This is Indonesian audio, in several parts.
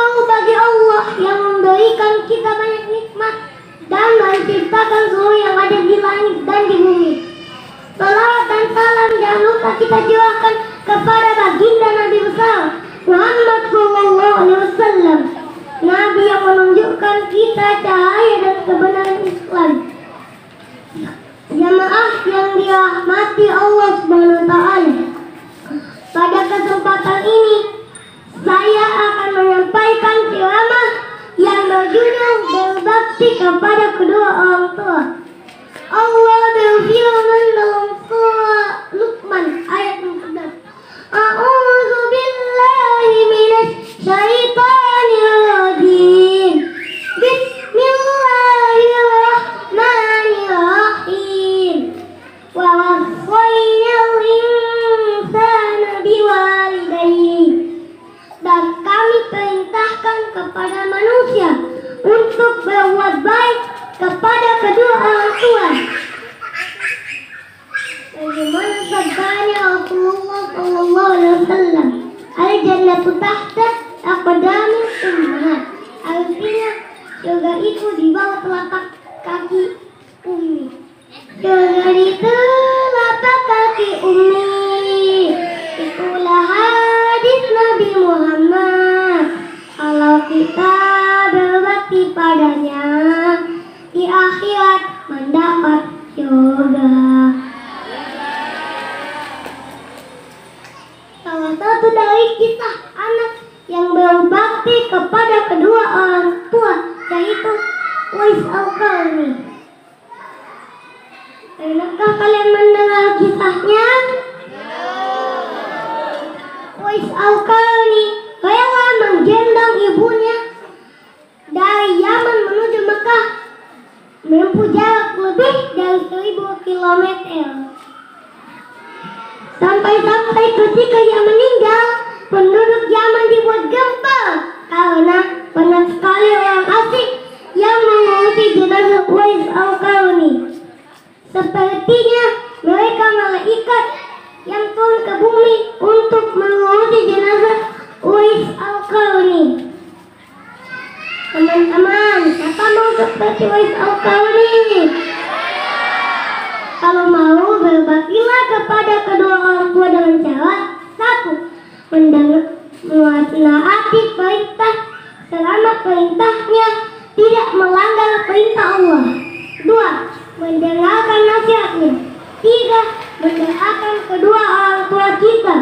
engkau bagi Allah yang memberikan kita banyak nikmat dan menciptakan seluruh yang ada di langit dan di bumi. Salawat dan salam jangan lupa kita curahkan kepada baginda Nabi besar Muhammad Sallallahu Alaihi Wasallam. Nabi yang menunjukkan kita cahaya dan kebenaran Islam. Jamaah yang dirahmati Allah berbakti kepada kedua orang tua. Allah berfirman dalam Al jannatu tahta aqdamil ummahat. Artinya surga itu di bawah telapak kaki umi. Surga di telapak kaki umi. Itulah hadis Nabi Muhammad. Kalau kita berbakti padanya, di akhirat mendapat surga. Kepada kedua orang tua yaitu Wais Al-Qarni. Pernahkah kalian mendengar kisahnya? Wais Al-Qarni rela menggendong ibunya dari Yaman menuju Mekah menempuh jarak lebih dari 1000 km. Sampai-sampai ketika ia meninggal, penduduk Yaman dibuat gempar karena banyak sekali orang asing yang mengurusi jenazah Wais Al-Qarni. Sepertinya mereka malaikat yang turun ke bumi untuk mengurusi jenazah Wais Al-Qarni. Teman-teman, siapa mau seperti Wais Al-Qarni? Kalau mau berbaktilah kepada kedua orang tua dengan cara satu mendengar menaati perintah selama perintahnya tidak melanggar perintah Allah. Dua mendengarkan nasihatnya. Tiga mendengarkan kedua orang tua kita.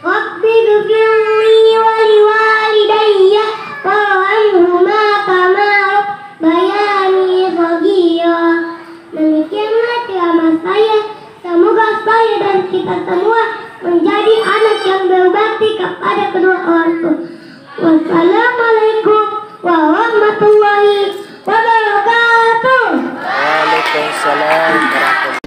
Rabbi ghfirli wa liwalidayya warhamhuma kama bayani shaghira. Demikianlah ceramah saya. Semoga saya dan kita semua menjadi anak yang berbakti kepada kedua orang tua. Wassalamualaikum warahmatullahi wabarakatuh. Waalaikumsalam warahmatullahi wabarakatuh.